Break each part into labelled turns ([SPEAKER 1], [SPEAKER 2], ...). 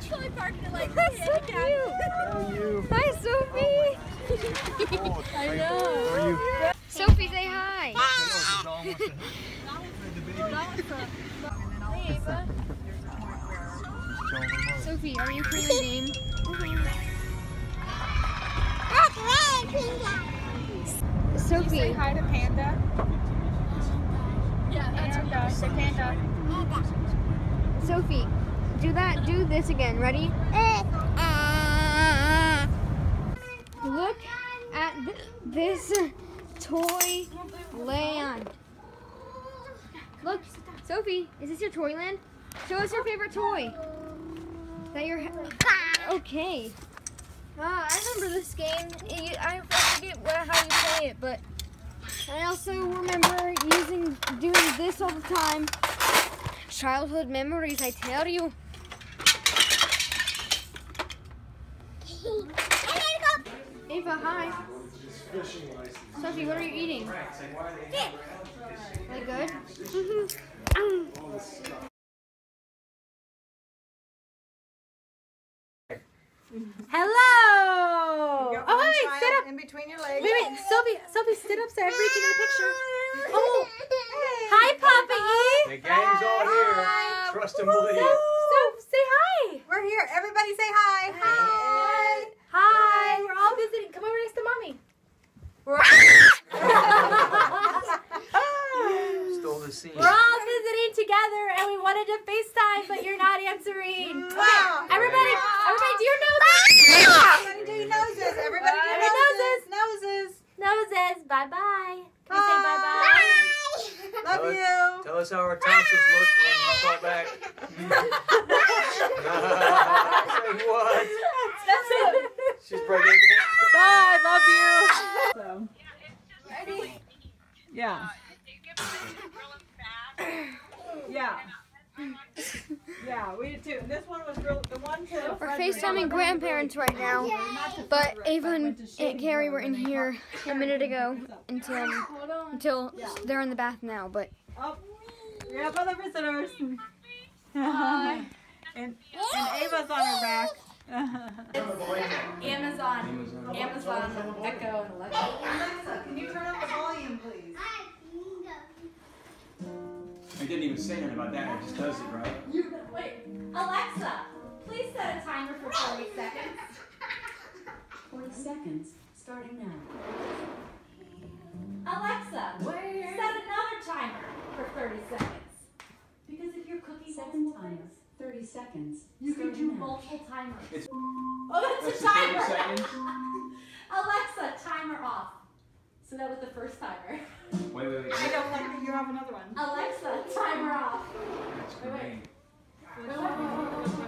[SPEAKER 1] That's so cute. Hi, Sophie. I know. Sophie, say hi. Hey, Ava. Sophie, are you playing a game? Sophie.
[SPEAKER 2] Say hi to Panda. Yeah, that's Panda. Say Panda.
[SPEAKER 1] Sophie, do that. Do this again. Ready? Look at th- this toy land. Look, Sophie, is this your toy land? Show us your favorite toy. That your okay. Ah, I remember this game. You- I forget what, how you play it, but I also remember using doing this all the time. Childhood memories, I tell you. Ava, hi. Sophie, what are you eating? Fish. Are They good? Mm-hmm.
[SPEAKER 3] Hello!
[SPEAKER 2] Your
[SPEAKER 3] Oh,
[SPEAKER 2] arm
[SPEAKER 3] wait, wait, sit up.
[SPEAKER 2] in between your legs.
[SPEAKER 3] Wait, wait, Sophie, Sophie, sit up so everybody can get a picture. Oh, hi, Poppy.
[SPEAKER 4] The gang's all here.
[SPEAKER 3] Hi.
[SPEAKER 4] Trust and believe.
[SPEAKER 3] So, say hi.
[SPEAKER 2] We're here. Everybody say hi. Hi.
[SPEAKER 3] Hi. We're all visiting. Come over next to mommy.
[SPEAKER 4] Stole the scene.
[SPEAKER 3] We're all visiting and we wanted to FaceTime, but you're not answering.
[SPEAKER 2] Wow.
[SPEAKER 3] Everybody, everybody, do your noses.
[SPEAKER 2] Everybody do your noses. Everybody do
[SPEAKER 3] Every
[SPEAKER 2] noses. Noses.
[SPEAKER 3] Noses. Bye bye. Can you say bye bye?
[SPEAKER 2] Love
[SPEAKER 4] Tell
[SPEAKER 2] you.
[SPEAKER 4] Tell us how our tonsils look when you fall back. Say what? She's pregnant.
[SPEAKER 5] Bye, love you. So. Yeah. Yeah. Yeah, yeah, we did too. And This one was real. The one to.
[SPEAKER 1] We're FaceTiming grandparents right now, but Ava and Aunt Carrie were in here a minute ago until until they're in the bath now. But
[SPEAKER 5] Oh, we have other visitors. and, and Ava's on her back.
[SPEAKER 3] Amazon, Amazon, Echo, and Alexa.
[SPEAKER 2] Alexa, can you turn up the volume, please?
[SPEAKER 4] I didn't even say anything about that. It just does it, right?
[SPEAKER 3] You, Wait, Alexa, please set a timer for 40 seconds.
[SPEAKER 6] 40 seconds, starting now.
[SPEAKER 3] Alexa, set another timer for 30 seconds. Because if you're cooking
[SPEAKER 6] Second
[SPEAKER 3] multiple
[SPEAKER 6] timer, 30 seconds,
[SPEAKER 3] you can do
[SPEAKER 6] now.
[SPEAKER 3] multiple timers.
[SPEAKER 4] It's-
[SPEAKER 3] oh, that's,
[SPEAKER 4] That's
[SPEAKER 3] a timer.
[SPEAKER 4] seconds?
[SPEAKER 3] Alexa, timer off. So that was the first timer.
[SPEAKER 4] Wait, wait, wait.
[SPEAKER 5] I don't like that you have another one.
[SPEAKER 3] Alexa, timer off.
[SPEAKER 4] That's
[SPEAKER 3] Wait,
[SPEAKER 4] great.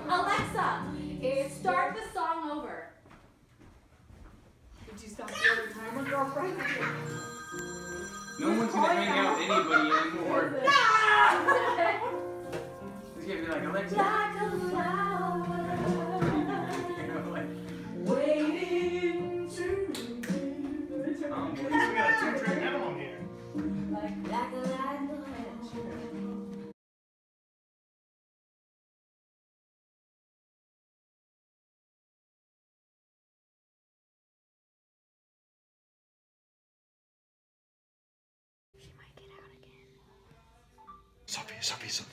[SPEAKER 3] Alexa, eh, start the song over.
[SPEAKER 5] Did you stop the other timer, girlfriend?
[SPEAKER 4] No one's gonna hang out with anybody anymore. He's gonna be like, Alexa.
[SPEAKER 7] Sophie, Sophie, Sophie.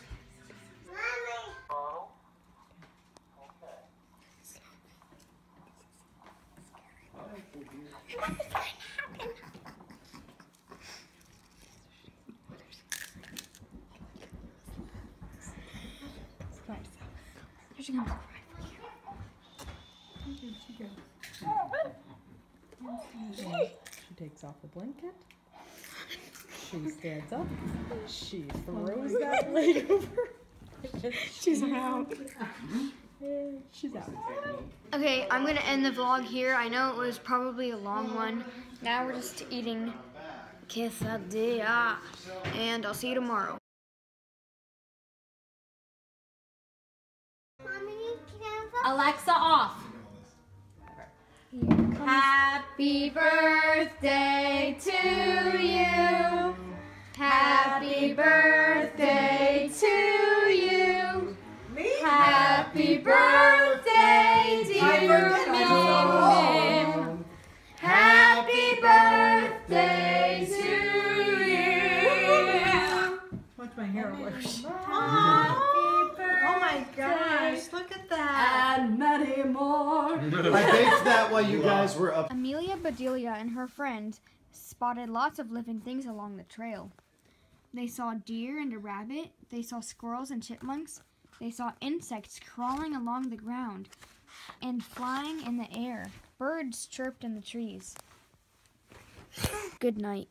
[SPEAKER 1] here she comes.
[SPEAKER 5] She takes off the blanket. She stands up. She throws that blade over. She's out. She's out.
[SPEAKER 1] Okay, I'm gonna end the vlog here. I know it was probably a long one. Now we're just eating quesadilla, and I'll see you tomorrow.
[SPEAKER 3] Alexa off. Happy birthday to you. Happy birthday to you.
[SPEAKER 2] Me?
[SPEAKER 3] Happy birthday dear
[SPEAKER 1] Mim. Happy birthday to you.
[SPEAKER 5] Watch my hair worse.
[SPEAKER 2] Oh my gosh, look at that.
[SPEAKER 3] And many more.
[SPEAKER 8] I baked that while you guys were up.
[SPEAKER 1] Amelia Bedelia and her friends spotted lots of living things along the trail. They saw deer and a rabbit. They saw squirrels and chipmunks. They saw insects crawling along the ground and flying in the air. Birds chirped in the trees. Good night.